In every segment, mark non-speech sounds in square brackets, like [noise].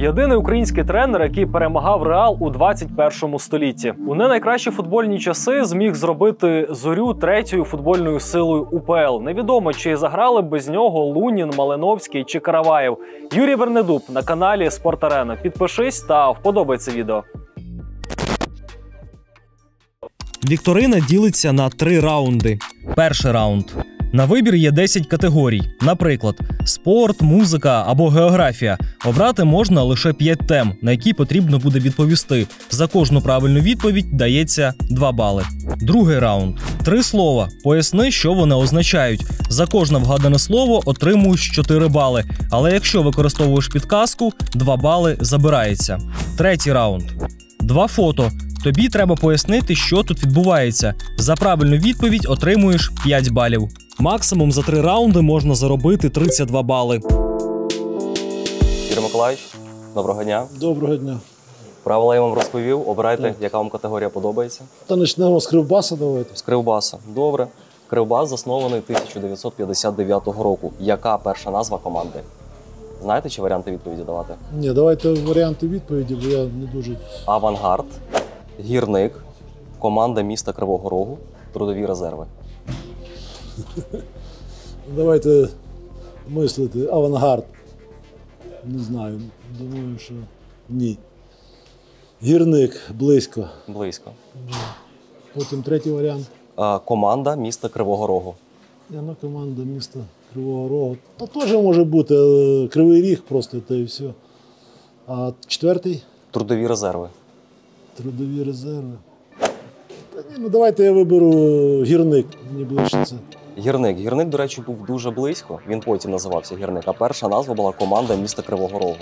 Єдиний український тренер, який перемагав Реал у 21 столітті. У не найкращі футбольні часи зміг зробити зорю третьою футбольною силою УПЛ. Невідомо чи заграли без нього Лунін, Малиновський чи Караваєв. Юрій Вернедуб на каналі Спортарена. Підпишись та вподобай це відео. Вікторина ділиться на три раунди. Перший раунд. На вибір є 10 категорій, наприклад, спорт, музика або географія. Обрати можна лише 5 тем, на які потрібно буде відповісти. За кожну правильну відповідь дається 2 бали. Другий раунд. Три слова. Поясни, що вони означають. За кожне вгадане слово отримуєш 4 бали. Але якщо використовуєш підказку, 2 бали забирається. Третій раунд. Два фото. Тобі треба пояснити, що тут відбувається. За правильну відповідь отримуєш 5 балів. Максимум за три раунди можна заробити 32 бали. Юрій Миколаївич, доброго дня. Доброго дня. Правила я вам розповів. Обирайте, яка вам категорія подобається. Та почнемо з кривбаса давайте. З Кривбаса. Добре. Кривбас заснований 1959 року. Яка перша назва команди? Знаєте, чи варіанти відповіді давати? Ні, давайте варіанти відповіді, бо я не дуже. Авангард, гірник, команда міста Кривого Рогу, трудові резерви. Давайте мислити. Авангард. Не знаю. Думаю, що ні. Гірник близько. Близько. Потім третій варіант. А, команда міста Кривого Рогу. Я на команда міста Кривого Рогу. Та теж може бути Кривий Ріг просто та і все. А четвертий Трудові резерви. Трудові резерви. Та ні, ну давайте я виберу гірник. Мені ближче це. Гірник. Гірник, до речі, був дуже близько. Він потім називався Гірник. А перша назва була команда міста Кривого Рогу.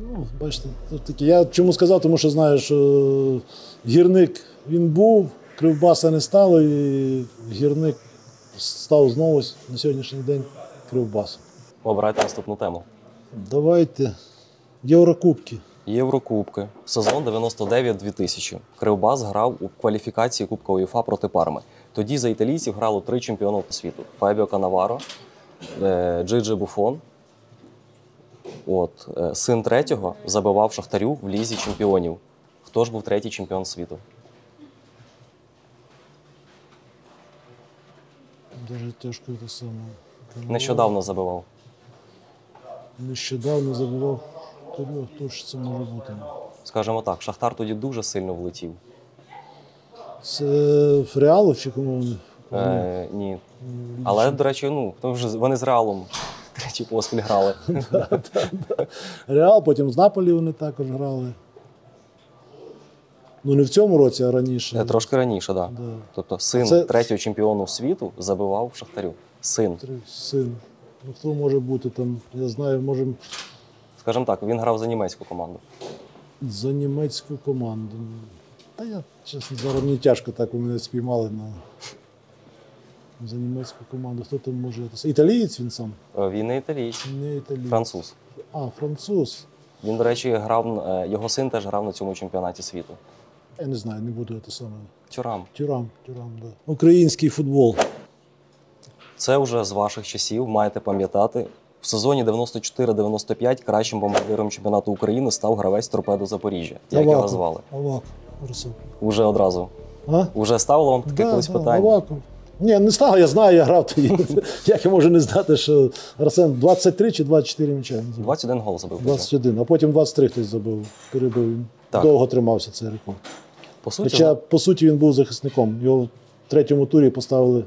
Ну, бачите, тут таке. Я чому сказав, тому що знаю, що гірник він був, кривбаса не стало, і гірник став знову на сьогоднішній день кривбасом. Обирайте наступну тему. Давайте. Єврокубки. Єврокубки. Сезон 99-2000. Кривбас грав у кваліфікації Кубка УЄФА проти Парми. Тоді за італійців грало три чемпіони світу: Фабіо Канаваро, е, Джиджи Буфон. От, е, син третього забивав Шахтарю в лізі чемпіонів. Хто ж був третій чемпіон світу? Дуже тяжко те саме. Нещодавно забивав. Нещодавно забував. Тоді хто ж це може бути? Скажімо так, Шахтар тоді дуже сильно влетів. Це в реалу чи кому? Е, ні. Але, до речі, ну, то вони з Реалом тричі поспіль грали. [laughs] Реал, потім з Наполі вони також грали. Ну не в цьому році, а раніше. Е, Трошки раніше, так. Да. Тобто син Це- третього чемпіону світу забивав Шахтарю. Син. Три син. Ну, хто може бути там? Я знаю, може Скажімо так, він грав за німецьку команду. за німецьку команду. Та я, чесно, зараз мені тяжко так у мене спіймали на за німецьку команду. Хто там може? Італієць він сам? Е, Він не італійць, Не італієць. француз. А, француз. Він, до речі, грав, е, його син теж грав на цьому чемпіонаті світу. Я не знаю, не буду це саме. Тюрам. Тюрам, тюрам, да. Український футбол. Це вже з ваших часів, маєте пам'ятати. В сезоні 94-95 кращим бомбардиром чемпіонату України став гравець торпедо Запоріжжя. Як його звали? Аваков. Уже одразу. А? Уже ставило вам таке Да, колись да, питання? Аваков. Ні, не став, я знаю, я грав тоді. [laughs] Як я можу не знати, що Арсен 23 чи 24 м'яча він забив? 21 гол забив. потім. 21, а потім 23 хтось забив. Перебив він. Так. Довго тримався цей рекорд. По суті, Хоча, по суті, він був захисником. Його в третьому турі поставили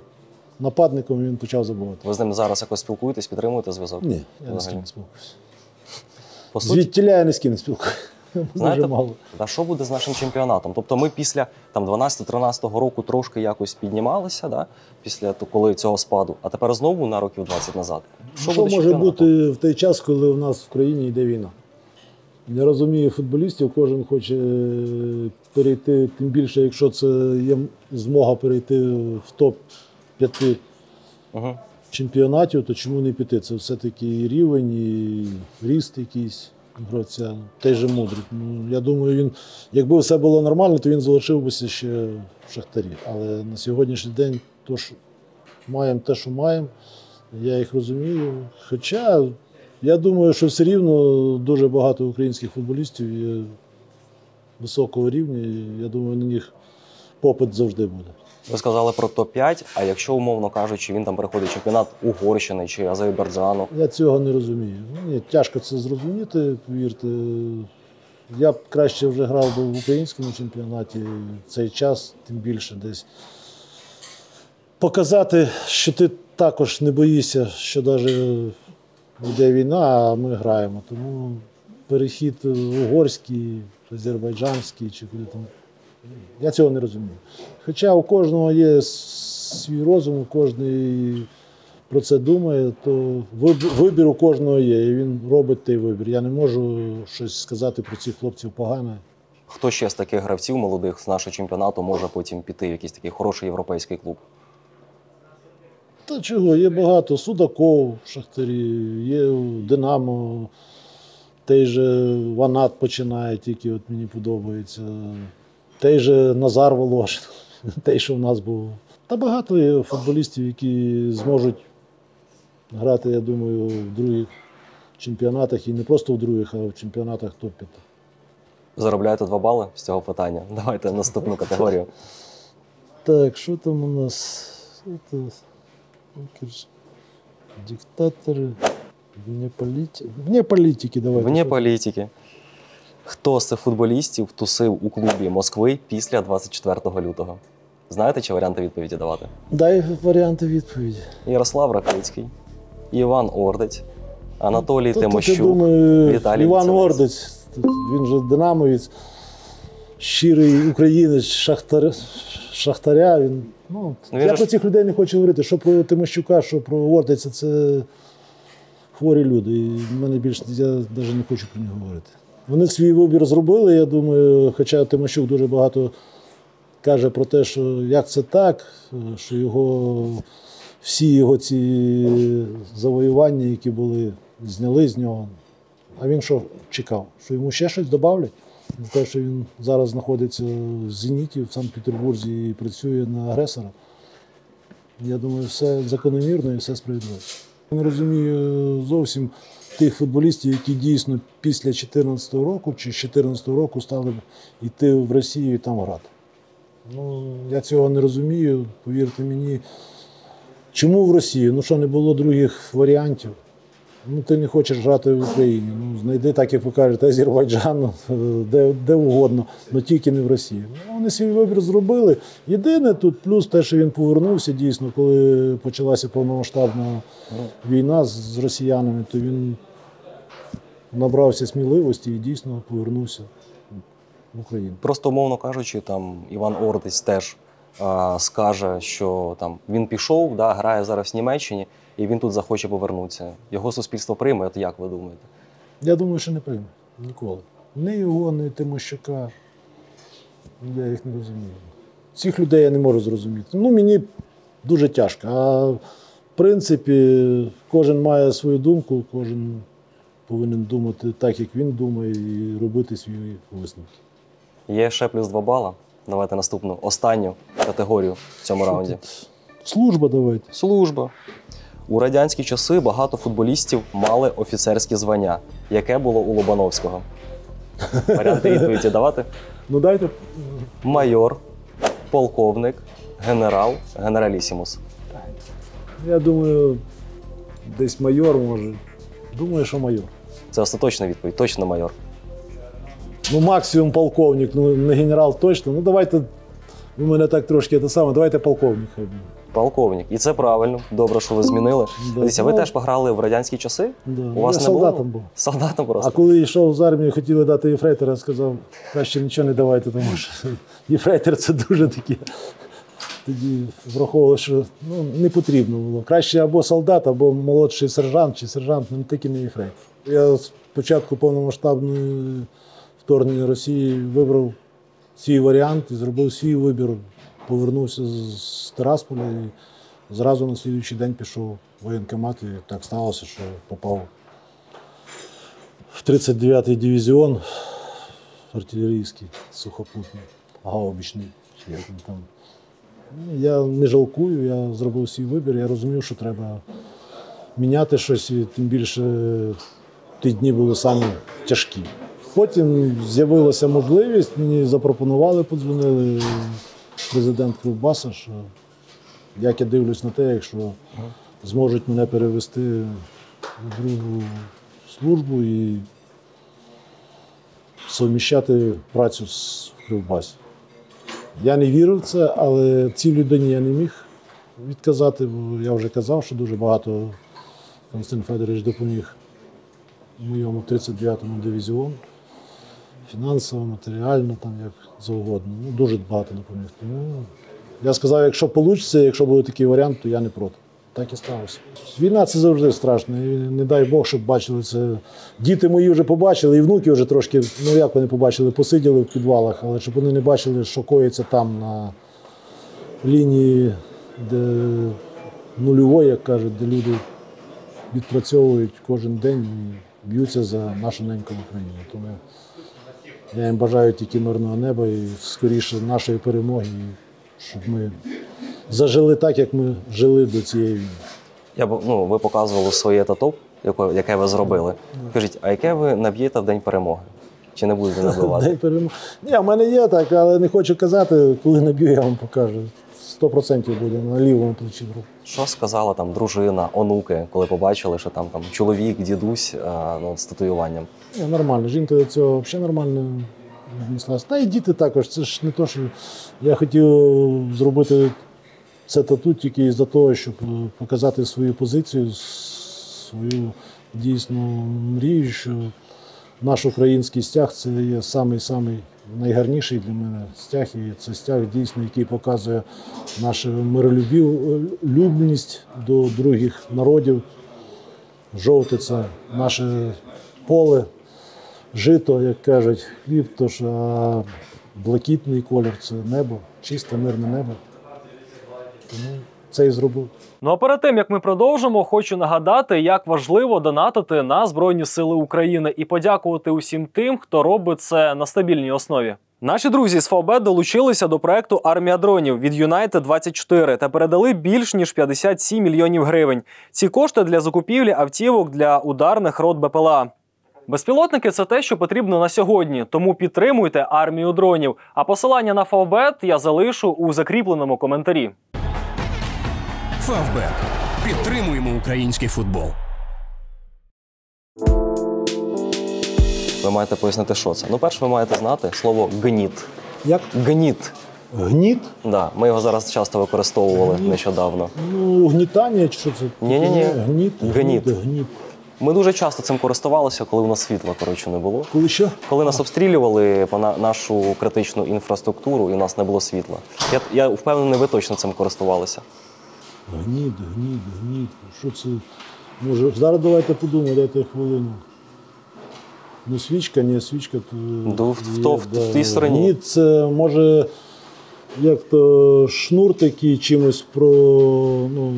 нападником, і він почав забувати. ви з ним зараз якось спілкуєтесь, підтримуєте зв'язок? Ні, я ні з ким не спілкуюся. По суті, Звідтіля я ні з ким не спілкуюся. [laughs] знаєте, мало. а що буде з нашим чемпіонатом? Тобто ми після там 12-13 року трошки якось піднімалися, да? після коли цього спаду, а тепер знову на років 20 назад. Що, буде може бути в той час, коли у нас в країні йде війна? Я розумію футболістів, кожен хоче е, перейти, тим більше, якщо це є змога перейти в топ-5 Угу. чемпіонатів, то чому не піти? Це все-таки і рівень, і ріст якийсь гравця. Той же мудрик. Ну, я думаю, він, якби все було нормально, то він залишився ще в Шахтарі. Але на сьогоднішній день то, що маємо те, що маємо, я їх розумію. Хоча Я думаю, що все рівно дуже багато українських футболістів є високого рівня, і я думаю, на них попит завжди буде. Ви сказали про топ-5, а якщо, умовно кажучи, він там переходить чемпіонат Угорщини чи Азербайджану, Я цього не розумію. Мені тяжко це зрозуміти, повірте. Я б краще вже грав би в українському чемпіонаті цей час, тим більше десь. Показати, що ти також не боїшся, що навіть йде війна, а ми граємо. Тому перехід угорський, азербайджанський чи куди там. Я цього не розумію. Хоча у кожного є свій розум, у кожний про це думає, то вибір у кожного є, і він робить той вибір. Я не можу щось сказати про цих хлопців погане. хто ще з таких гравців молодих з нашого чемпіонату може потім піти в якийсь такий хороший європейський клуб? Та чого, є багато. Судаков, в Шахтарі, є Динамо, той же Ванат починає, тільки от мені подобається. Той же Назар Волошин, [laughs] той, що в нас був. Та багато є футболістів, які зможуть грати, я думаю, в других чемпіонатах і не просто в других, а в чемпіонатах топ-5. Заробляєте два бали з цього питання. Давайте наступну категорію. Так, що там у нас? Диктаторы. Вне, полити... Вне политики давай. Вне політики. Хто з цих футболістів тусив у клубі Москви після 24 лютого? Знаєте, чи варіанти відповіді давати? Дай варіанти відповіді. Ярослав Ракицький, Іван Ордець, Анатолій Тут, Тимощук. я думаю, Віталій Іван Віцелець. Ордець, він же динамовець, щирий українець, шахтар... шахтаря. Він, ну, Ну, він я же про ж- цих людей не хочу говорити. Що про Тимощука, що про Ордеця, це хворі люди. І мене більше я навіть не хочу про них говорити. Вони свій вибір зробили, я думаю, хоча Тимощук дуже багато каже про те, що як це так, що його всі його ці завоювання, які були, зняли з нього. А він що чекав? Що йому ще щось додавлять? Те, що він зараз знаходиться в Зеніті, в Санкт-Петербурзі і працює на агресора. Я думаю, все закономірно і все справедливо. Я не розумію зовсім тих футболістів, які дійсно після 2014 року чи з 2014 року стали йти в Росію і там грати. Ну, я цього не розумію, повірте мені. Чому в Росію? Ну що, не було других варіантів? Ну, ти не хочеш грати в Україні. Ну, знайди, так як ви кажете, Азербайджан, [laughs] де, де угодно, але тільки не в Росії. Ну, вони свій вибір зробили. Єдине тут плюс те, що він повернувся дійсно, коли почалася повномасштабна війна з росіянами, то він набрався сміливості і дійсно повернувся в Україну. Просто, умовно кажучи, там Іван Ордець теж а, скаже, що там він пішов, да, грає зараз в Німеччині, і він тут захоче повернутися. Його суспільство прийме, от як ви думаєте? Я думаю, що не прийме ніколи. Ні його, ні Тимощука. Я їх не розумію. Цих людей я не можу зрозуміти. Ну, мені дуже тяжко. А в принципі, кожен має свою думку, кожен повинен думати так, як він думає, і робити свої висновки. Є ще плюс два бала. Давайте наступну останню категорію в цьому Що раунді. тут? Служба давайте. Служба. У радянські часи багато футболістів мали офіцерські звання. Яке було у Лобановського? [laughs] Варіанти відповіді давати? Ну дайте. Майор, полковник, генерал, генералісімус. Я думаю, десь майор може. Думаю, що майор. Це остаточна відповідь, точно майор. Ну, максимум полковник, ну не генерал точно. Ну давайте. Ви мене так трошки те саме, давайте полковник. Полковник. І це правильно. Добре, що ви змінили. Да. Дивіться, ви Ну, теж пограли в радянські часи? Да. У вас я не солдатом було? був. Солдатом просто. А коли йшов з армії, хотіли дати єфрейтора, я сказав, краще нічого не давайте, тому що [laughs] єфрейтор це дуже таке. Тоді враховували, що ну, не потрібно було. Краще або солдат, або молодший сержант чи сержант, ну тільки не єфрейтор. Я з початку повномасштабної вторгнення Росії вибрав свій варіант і зробив свій вибір. Повернувся з- Тирасполя і зразу на слідуючий день пішов в воєнкомат. І так сталося, що попав в 39-й дивізіон артилерійський, сухопутний, гаубічний. Я не жалкую, я зробив свій вибір, я розумів, що треба міняти щось, і тим більше ті дні були самі тяжкі. Потім з'явилася можливість, мені запропонували, подзвонили президент Кривбаса, що як я дивлюсь на те, якщо зможуть мене перевести в другу службу і совміщати працю з Кривбасі. Я не вірив в це, але цій людині я не міг відказати, бо я вже казав, що дуже багато Константин Федорович допоміг моєму 39-му дивізіону. Фінансово, матеріально, там як завгодно. Ну, дуже багато допоміг. Тому я сказав, якщо вийде, якщо буде такий варіант, то я не проти. Так і сталося. Війна це завжди страшно. І не дай Бог, щоб бачили це. Діти мої вже побачили, і внуки вже трошки, ну як вони побачили, посиділи в підвалах, але щоб вони не бачили, що коїться там на лінії, де нульової, як кажуть, де люди відпрацьовують кожен день б'ються за нашу неньку Україну. Тому я їм бажаю тільки мирного неба і скоріше нашої перемоги, і щоб ми зажили так, як ми жили до цієї війни. Я ну, ви показували своє тату, яке, ви зробили. Скажіть, а яке ви наб'єте в день перемоги? Чи не будете [laughs] набивати? День перемоги. Ні, в мене є так, але не хочу казати, коли наб'ю, я вам покажу. 100% буде на лівому плечі. рук. Що сказала там дружина, онуки, коли побачили, що там, там чоловік, дідусь а, ну, з татуюванням? Ні, нормально. Жінка до цього взагалі нормально віднеслась. Та і діти також. Це ж не то, що я хотів зробити це тату тільки із-за того, щоб е, показати свою позицію, свою дійсну мрію, що наш український стяг це є самий-самий найгарніший для мене стяг. І це стяг дійсно, який показує нашу миролюбність до других народів. Жовте це наше поле, жито, як кажуть, хліб, тож а блакитний колір це небо, чисте мирне небо. Тому це і зробив. Ну а перед тим як ми продовжимо, хочу нагадати, як важливо донатити на Збройні Сили України і подякувати усім тим, хто робить це на стабільній основі. Наші друзі з ФОБ долучилися до проекту Армія дронів від United 24 та передали більш ніж 57 мільйонів гривень. Ці кошти для закупівлі автівок для ударних рот БПЛА. Безпілотники це те, що потрібно на сьогодні, тому підтримуйте армію дронів. А посилання на Фавбет я залишу у закріпленому коментарі. Фавбет. Підтримуємо український футбол. Ви маєте пояснити, що це. Ну, перше, ви маєте знати слово гніт. Як Гніт. гніт? Да, ми його зараз часто використовували Гніт. нещодавно. Ну, гнітання чи що це? Ні-ні-ні. Гніт. Гніт. гніт. Ми дуже часто цим користувалися, коли у нас світла коротше не було. Коли що? Коли нас обстрілювали по на- нашу критичну інфраструктуру і у нас не було світла. Я, я впевнений, ви точно цим користувалися. Гніт, гніт, гніт. Що це? Може, зараз давайте подумаємо, дайте хвилину. Ну, свічка, ні, свічка. То Ну, в- в то- в тій стороні. Гніт це може як то шнур такий чимось про ну,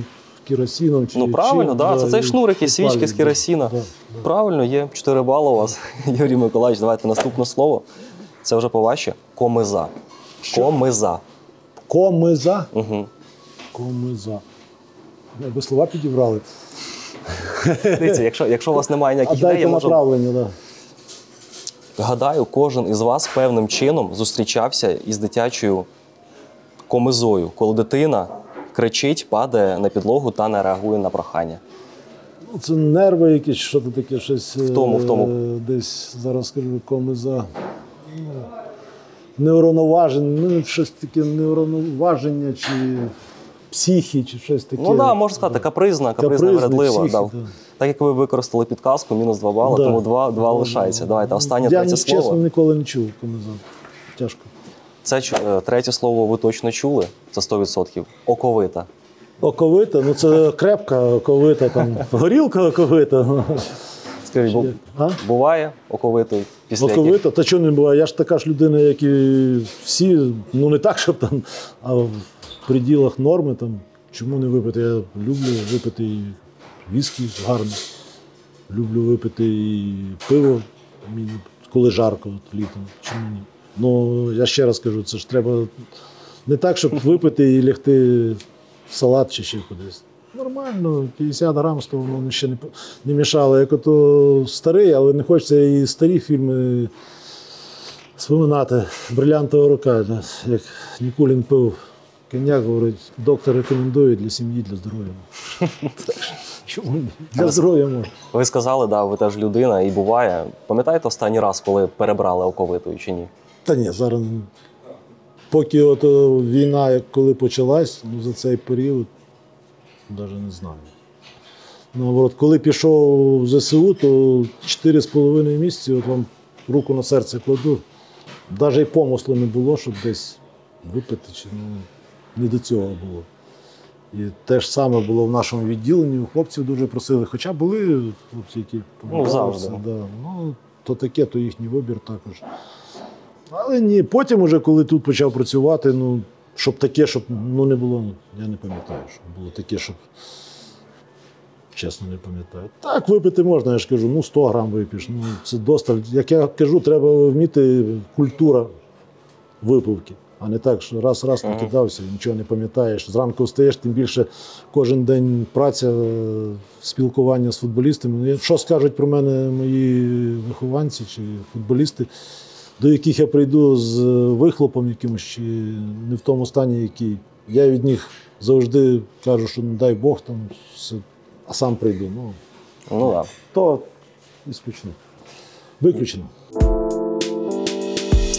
керосином чи Ну правильно, чим, да, це цей шнур, який свічки з керосина. Да, да. Правильно, є 4 бали у вас. [laughs] Юрій Миколаївич, давайте наступне слово. Це вже поважче. Комиза. Комиза. Комиза. Угу. Комиза. Ви слова підібрали. Дивіться, якщо, якщо у вас немає А ніяких ідей, я можу. направлення, да. Гадаю, кожен із вас певним чином зустрічався із дитячою комизою, коли дитина кричить, падає на підлогу та не реагує на прохання. Ну, Це нерви якісь, що це таке, щось. В тому, в тому. е, Десь зараз скажу комиза. Ну, Неуравноваження, ну, щось таке неуравноваження, чи психі, чи щось таке. Ну да, можна сказати, капризна, капризна, Капризна, вередлива. психі, Да. да. Так як ви використали підказку, мінус 2 бали, Да. тому 2, 2 Да, лишається. да. Давайте, останнє Я, третє чесно, слово. ніколи не чув комиза. Тяжко. Це е, третє слово ви точно чули, це 100%. Оковита. Оковита, ну це крепка оковита, там, горілка оковита. Скажіть, бу- А? буває оковитою після яких? Оковита, та чого не буває? Я ж така ж людина, як і всі. Ну не так, щоб там, а в приділах норми там. Чому не випити? Я люблю випити і віскі гарно. Люблю випити і пиво, коли жарко от, літом. Чому ні? Ну, я ще раз кажу, це ж треба не так, щоб [laughs] випити і лягти в салат чи ще кудись. Нормально, 50 грам, то воно ще не, не мішало. Як ото старий, але не хочеться і старі фільми споминати. Брилянтова рука, як Нікулін пив коньяк, говорить, доктор рекомендує для сім'ї, для здоров'я. Чому ні? Для здоров'я може. Ви сказали, да, ви теж людина, і буває. Пам'ятаєте останній раз, коли перебрали оковитою чи ні? Та ні, зараз. Поки от е, війна, як коли почалась, ну за цей період навіть не знаю. Наоборот, коли пішов в ЗСУ, то 4,5 місяці, от вам руку на серце кладу, навіть і помислу не було, щоб десь випити, чи ну, не до цього було. І те ж саме було в нашому відділенні. Хлопців дуже просили, хоча були хлопці, які завжди. Да. Ну, то таке, то їхній вибір також. Але ні, потім, уже, коли тут почав працювати, ну, щоб таке, щоб ну, не було, я не пам'ятаю, щоб було таке, щоб. Чесно, не пам'ятаю. Так, випити можна, я ж кажу, ну 100 грам вип'єш. Ну, це досталь. Як я кажу, треба вміти культура випивки, а не так, що раз-раз накидався, нічого не пам'ятаєш. Зранку встаєш, тим більше кожен день праця, е, спілкування з футболістами. Ну, Що скажуть про мене мої вихованці чи футболісти, до яких я прийду з вихлопом якимось чи не в тому стані, який. Я від них завжди кажу, що не дай Бог там, а сам прийду. Ну, Ну то ісключно. Виключено.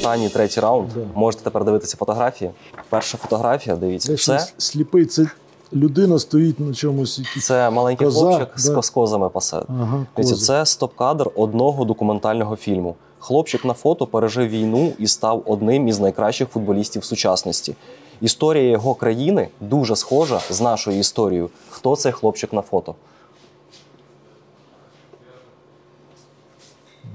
Останній третій раунд. Да. Можете тепер дивитися фотографії. Перша фотографія, дивіться, це, сліпий, це людина стоїть на чомусь. це маленький Коза, хлопчик з да. кос- козами пасе. Ага, Дивіться, це стоп-кадр одного документального фільму. Хлопчик на фото пережив війну і став одним із найкращих футболістів сучасності. Історія його країни дуже схожа з нашою історією. Хто цей хлопчик на фото?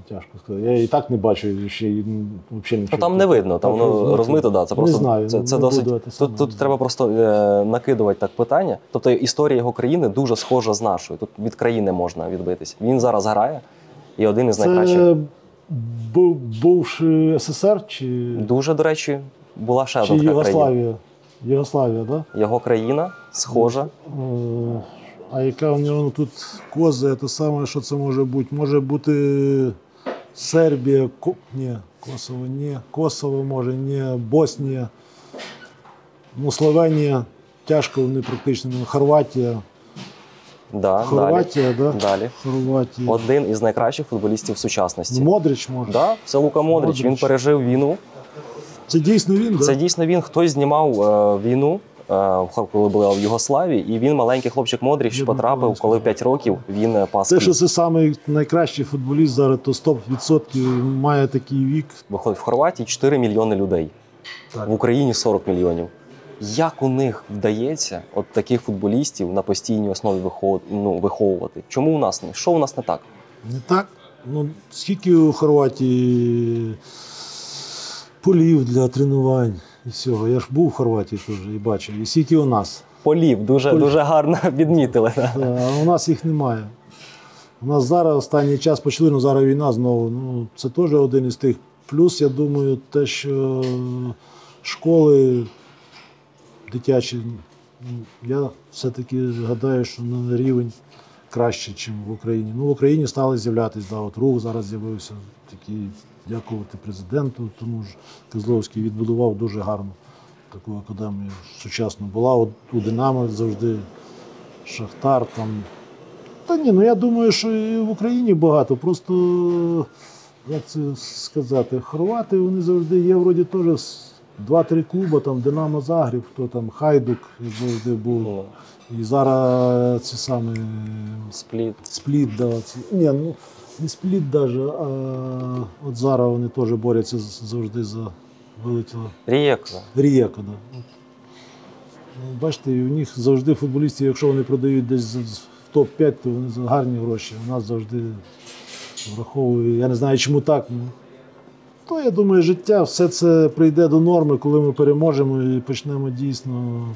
Тяжко сказати. Я і так не бачу ще й, ну, взагалі нічого. Ну там не видно, там воно розмито. розмито, да, це Не просто знаю, це, це досить. Тут, тут треба просто е, накидувати так питання. Тобто історія його країни дуже схожа з нашою. Тут від країни можна відбитись. Він зараз грає і один із найкращих. Це був, бувши СССР чи, Дуже, до речі, була ще чи одна така країна. Єгославія? Єгославія, так? Да? Його країна схожа. Е, А яка у нього тут коза, це саме, що це може бути? Може бути Сербія, Ко... ні, Косово, ні, Косово може, ні, Боснія, ну, Словенія, тяжко вони практично, ну, Хорватія. Да, Хорватія, далі. да? далі. Хорватія. Один із найкращих футболістів сучасності. Модрич може. Да, це Лука Модрич. Модрич. Він пережив війну. Це дійсно він, Це да? дійсно він. Хтось знімав е, війну, коли були в Югославії, і він, маленький хлопчик Модрич, Я потрапив, коли в 5 років він е, пас. Те, що це самий найкращий футболіст зараз, то 100% має такий вік. Виходить в Хорватії 4 мільйони людей, Так. в Україні 40 мільйонів. Як у них вдається от таких футболістів на постійній основі ну, виховувати? Чому у нас не? Що у нас не так? Не так. Ну, скільки у Хорватії полів для тренувань і всього. Я ж був в Хорватії теж і бачив. І скільки у нас. Полів дуже, Полів. дуже гарно [laughs] відмітили. да. А у нас їх немає. У нас зараз останній час почали, ну зараз війна знову. Ну, це теж один із тих. Плюс, я думаю, те, що школи дитячі, ну, я все-таки гадаю, що на рівень краще, ніж в Україні. Ну, в Україні стали з'являтися, да, от рух зараз з'явився такий, дякувати президенту, тому ж Козловський відбудував дуже гарно таку академію сучасну. Була от у Динамо завжди Шахтар там. Та ні, ну я думаю, що і в Україні багато. Просто, як це сказати, хорвати вони завжди є вроді теж два-три клуби, там Динамо Загріб, хто там Хайдук, завжди був. І зараз ці самі Спліт. Спліт, да, ці, ні, ну не спліт даже, а от зараз вони теж борються завжди за вилетіло. Рієк. Рієко, да. Ну, Бачите, і у них завжди футболісти, якщо вони продають десь в топ-5, то вони за гарні гроші. У нас завжди враховує. Я не знаю, чому так. Ну, то я думаю, життя все це прийде до норми, коли ми переможемо і почнемо дійсно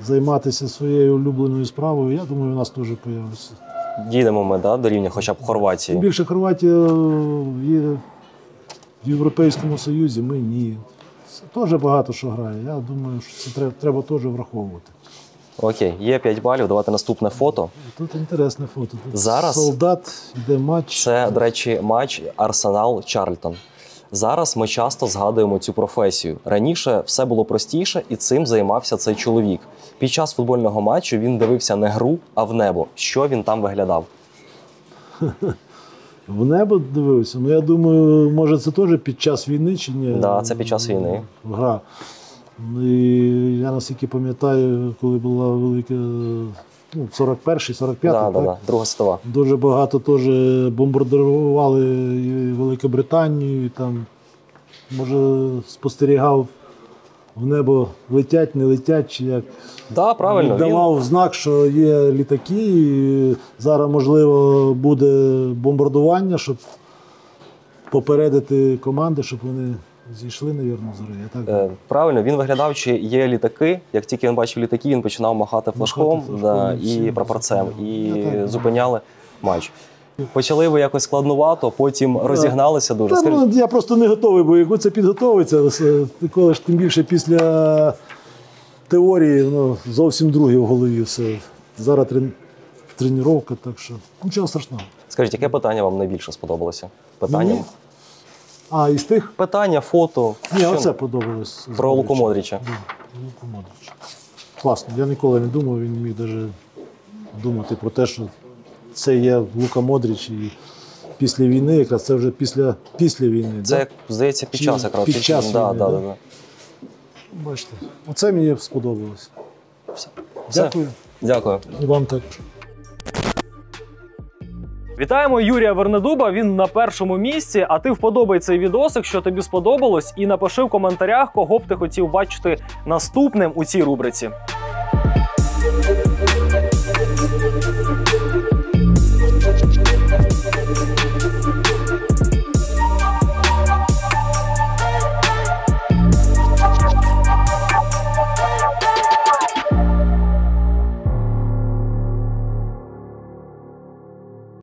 займатися своєю улюбленою справою. Я думаю, у нас теж появиться. Дійдемо ми да, до рівня хоча б Тим Хорватії. більше Хорватія є в Європейському Союзі, ми ні. Це теж багато що грає. Я думаю, що це треба, треба теж враховувати. Окей, є 5 балів. Давайте наступне фото. Тут інтересне фото. Тут Зараз- солдат, йде матч. Це, до речі, матч Арсенал Чарльтон. Зараз ми часто згадуємо цю професію. Раніше все було простіше, і цим займався цей чоловік. Під час футбольного матчу він дивився не гру, а в небо. Що він там виглядав? [laughs] В небо дивився. Ну я думаю, може це теж під час війни чи ні? Да, це під час війни. Гра. І я наскільки пам'ятаю, коли була велика ну, 41-й, 45-й, Да, да, да. Друга світова. Дуже багато теж бомбардували і Великобританію, і там, може, спостерігав в небо летять, не летять, чи як. Да, правильно. Давав знак, що є літаки, і зараз, можливо, буде бомбардування, щоб попередити команди, щоб вони зійшли, навірно, з. Я так е, правильно, він виглядав, чи є літаки. Як тільки він бачив літаки, він починав махати флажком флажком, да, і прапорцем, і так. зупиняли матч. Почали ви якось складнувато, потім розігналися дуже. Та, Скажіть, ну, я просто не готовий, бо якби це підготовиться, коли ж тим більше після теорії воно зовсім друге в голові все. Зараз трен... тренування, так що нічого страшного. скажіть, яке питання вам найбільше сподобалося? Питання? Мені? А, із тих? Питання, фото. Ні, оце подобалось. Про Луку. Модріча. Да, Луку Модрича. Класно. Я ніколи не думав, він міг навіть думати про те, що це є Лука Модрич і після війни, якраз це вже після, після війни. Це, да? здається, під час якраз. під час да, війни, да, да? да, да. Бачите, оце мені сподобалось. Все. Дякую. Дякую. І вам також. Вітаємо Юрія Вернедуба. Він на першому місці. А ти вподобай цей відос, якщо тобі сподобалось, і напиши в коментарях, кого б ти хотів бачити наступним у цій рубриці.